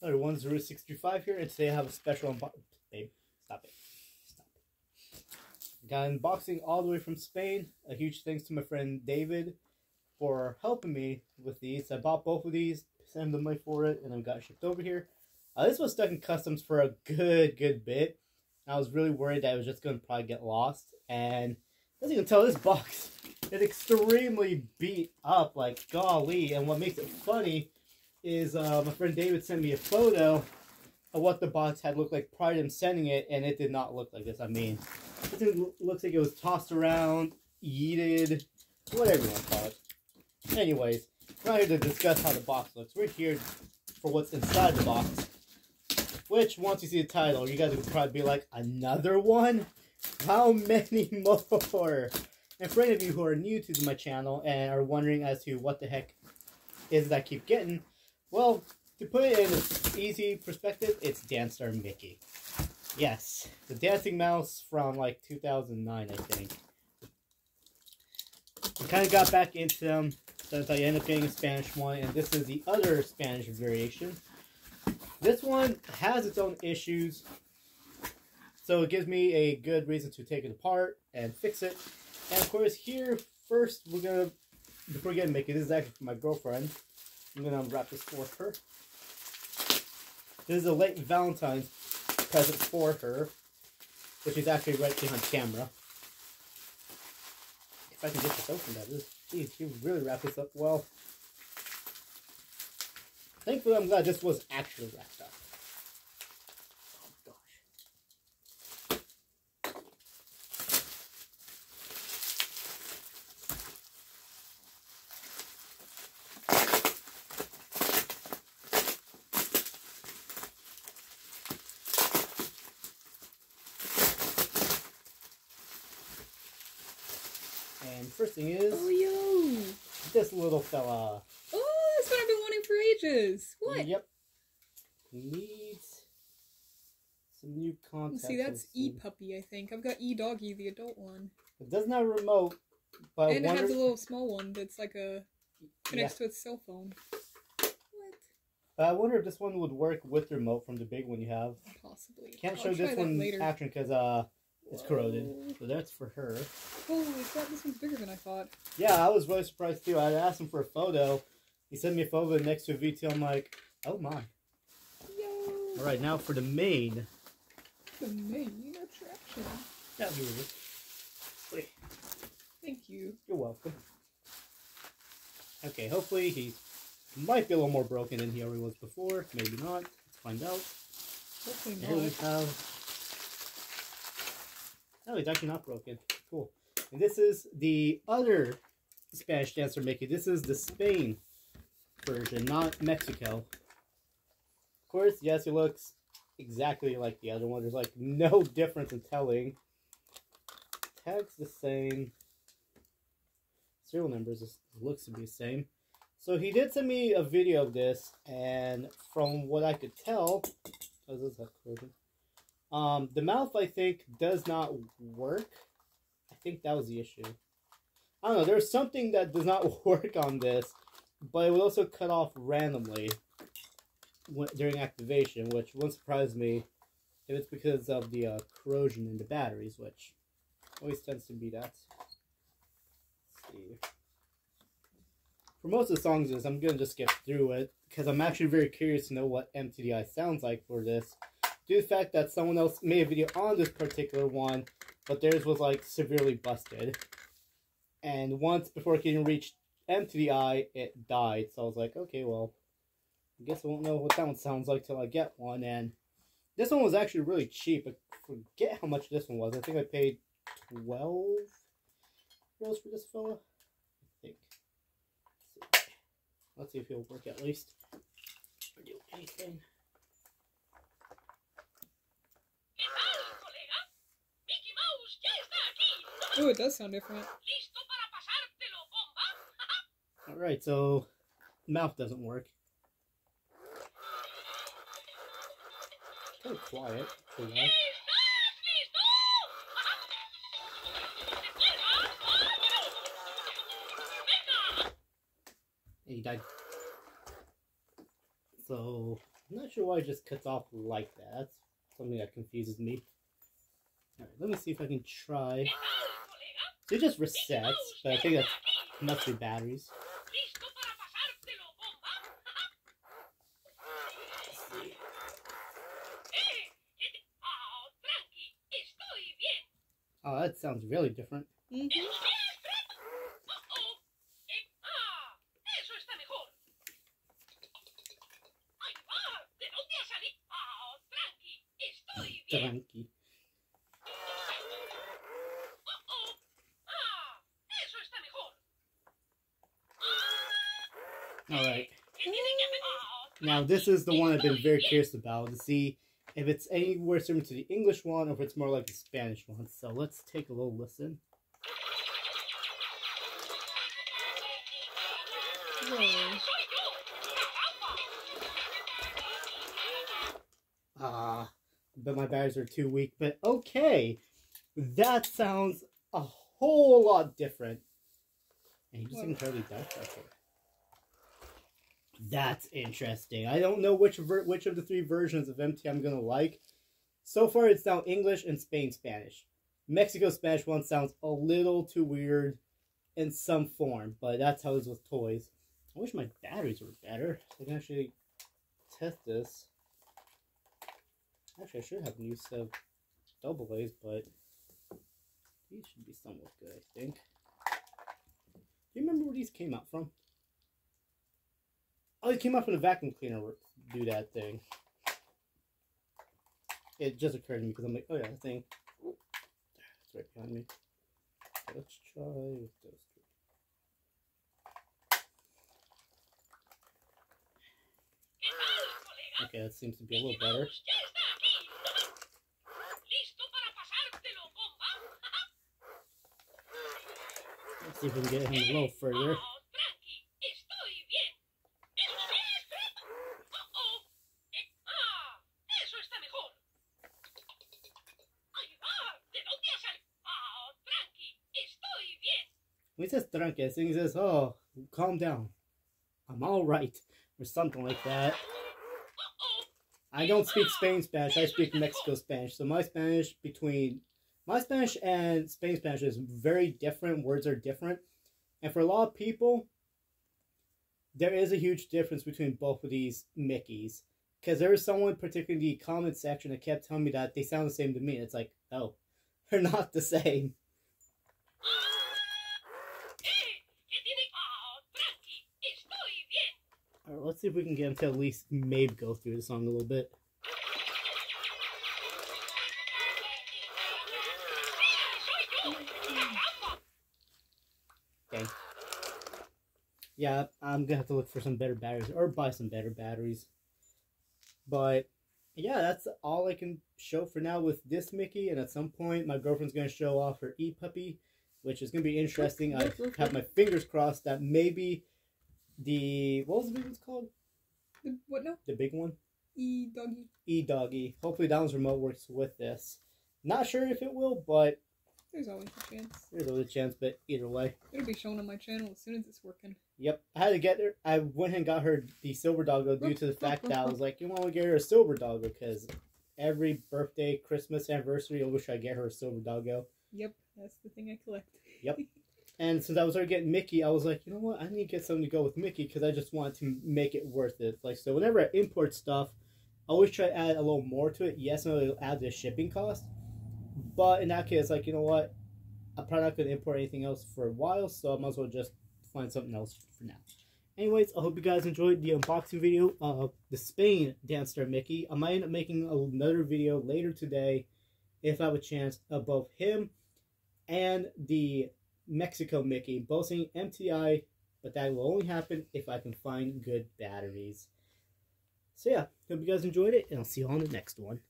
Another one zero six three five here, and today I have a special unboxing. Babe, stop it. Stop it. Got unboxing all the way from Spain. A huge thanks to my friend David for helping me with these. I bought both of these, sent him the money for it, and then got shipped over here. Uh, this was stuck in customs for a good, good bit. I was really worried that it was just going to probably get lost. And as you can tell, this box is extremely beat up, like golly. And what makes it funny is uh, my friend David sent me a photo of what the box had looked like prior to him sending it, and it did not look like this. I mean, it looks like it was tossed around, yeeted, whatever you want to call it. Anyways, we're not here to discuss how the box looks. We're here for what's inside the box. Which, once you see the title, you guys would probably be like, another one? How many more? And for any of you who are new to my channel and are wondering as to what the heck is that I keep getting, well, to put it in an easy perspective, it's Dance Star Mickey. Yes, the dancing mouse from like 2009, I think. I kind of got back into them since I ended up getting a Spanish one, and this is the other Spanish variation. This one has its own issues, so it gives me a good reason to take it apart and fix it. And of course, here first we're gonna before we get Mickey, this is actually for my girlfriend. I'm gonna unwrap this for her. This is a late Valentine's present for her, which is actually right behind camera. If I can get this open, that is. Geez, you really wrapped this up well. Thankfully, I'm glad this was actually wrapped up. And first thing is Oh, yo. this little fella. Oh, that's what I've been wanting for ages. What? Yep. He needs some new contacts. See, that's E Puppy, I think. I've got E Doggy, the adult one. It doesn't have a remote, but I and it has a little small one that's like a. yeah, connects to its cell phone. What? I wonder if this one would work with the remote from the big one you have. Possibly. Can't I'll show this one later. after because uh, it's corroded. So that's for her. Holy crap, this one's bigger than I thought. Yeah, I was really surprised too. I asked him for a photo. He sent me a photo next to a VT. I'm like, oh my. Yo! All right, now for the main. The main attraction. Yeah, here it is. Wait, Thank you. You're welcome. Okay, hopefully he might be a little more broken than he already was before. Maybe not. Let's find out. Hopefully Here we have. Oh, no, it's actually not broken. Cool. And this is the other Spanish dancer Mickey. This is the Spain version, not Mexico. Of course, yes, he looks exactly like the other one. There's like no difference in telling. Tag's the same. Serial numbers is, looks to be the same. So he did send me a video of this, and from what I could tell, oh, this is. Um, the mouth I think does not work. I think that was the issue. I don't know. There's something that does not work on this, but it will also cut off randomly during activation, which won't surprise me if it's because of the uh, corrosion in the batteries, which always tends to be that. Let's see. For most of the songs, I'm gonna just skip through it because I'm actually very curious to know what MTDI sounds like for this. Due to the fact that someone else made a video on this particular one, but theirs was like severely busted. And once before it can reach MTDI, it died. So I was like, okay, well, I guess I won't know what that one sounds like till I get one. And this one was actually really cheap. I forget how much this one was. I think I paid 12 euros for this fella. I think. Let's see, Let's see if he'll work at least. Or do anything. Aquí. Oh, it does sound different. ¿Listo para pasártelo, bomba? Alright, so mouth doesn't work. Kind of quiet. for that. ¿Estás listo? ¡Recuerda! ¡Vámonos! ¡Venga! He died. So, I'm not sure why it just cuts off like that. That's something that confuses me. Alright, let me see if I can try. ¿Qué tal, it just resets, but I think that's be batteries. Oh, that sounds really different. ¿qué te- Ah, Alright. ¿Qué tiene que hacer? Now, this is the one I've been very curious about to see if it's anywhere similar to the English one or if it's more like the Spanish one. So let's take a little listen. Whoa. soy yo. ¡Caramba! Ah, but my batteries are too weak. But okay, that sounds a whole lot different. And you just entirely dark pressure. That's interesting. I don't know which ver- which of the three versions of MT I'm gonna like. So far, it's now English and Spain Spanish. Mexico Spanish one sounds a little too weird in some form, but that's how it is with toys. I wish my batteries were better. I can actually test this. Actually, I should have a new set of double A's, but these should be somewhat good, I think. Do you remember where these came out from? Oh, they came up in a vacuum cleaner do that thing. It just occurred to me because I'm like, oh yeah, that thing. It's right behind me. Let's try with those two. ¿Qué tal, colega? Okay, that seems to be a little better. Let's see if we can get him a little further. When he says tranque, he says, oh, calm down. I'm alright. Or something like that. I don't speak Spain Spanish, I speak Mexico Spanish. So my Spanish between my Spanish and Spain Spanish is very different. Words are different. And for a lot of people, there is a huge difference between both of these Mickeys. Because there was someone, particularly in the comment section, that kept telling me that they sound the same to me. And it's like, oh, they're not the same. Let's see if we can get him to at least maybe go through the song a little bit. Okay. Yeah, I'm gonna have to look for some better batteries or buy some better batteries. But yeah, that's all I can show for now with this Mickey. And at some point, my girlfriend's gonna show off her e puppy, which is gonna be interesting. I have my fingers crossed that maybe the what was the big one's called? The, what now? The big one, E doggy. e doggy. Hopefully, that one's remote works with this. Not sure if it will, but There's always a chance. there's always a chance. But either way. It'll be shown on my channel as soon as it's working. Yep, I had to get her. I went and got her the silver doggo due to the fact that I was like, you want to get her a silver doggo because every birthday, Christmas, anniversary, I wish I get her a silver doggo. Yep, that's the thing I collect. Yep. And since I was already getting Mickey, I was like, you know what? I need to get something to go with Mickey because I just wanted to make it worth it. Like so, whenever I import stuff, I always try to add a little more to it. Yes, it'll add the shipping cost, but in that case, like you know what? I'm probably not going to import anything else for a while, so I might as well just find something else for now. Anyways, I hope you guys enjoyed the unboxing video of the Spain Dance Star Mickey. I might end up making another video later today, if I have a chance, of both him and the Mexico Mickey, both MTI, but that will only happen if I can find good batteries. So yeah, hope you guys enjoyed it, and I'll see you on the next one.